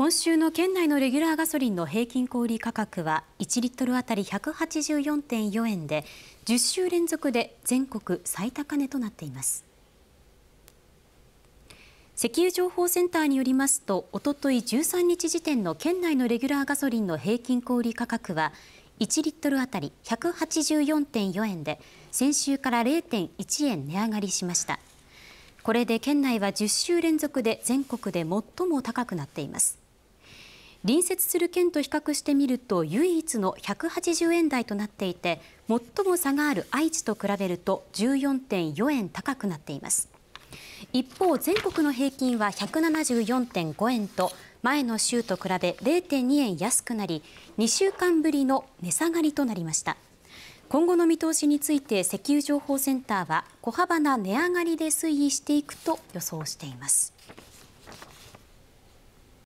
今週の県内のレギュラーガソリンの平均小売価格は1リットルあたり184.4円で10週連続で全国最高値となっています。石油情報センターによりますとおととい13日時点の県内のレギュラーガソリンの平均小売価格は1リットルあたり184.4円で先週から0.1円値上がりしました。これで県内は10週連続で全国で最も高くなっています。隣接する県と比較してみると唯一の180円台となっていて最も差がある愛知と比べると14.4円高くなっています。一方全国の平均は174.5円と前の週と比べ0.2円安くなり2週間ぶりの値下がりとなりました。今後の見通しについて石油情報センターは小幅な値上がりで推移していくと予想しています。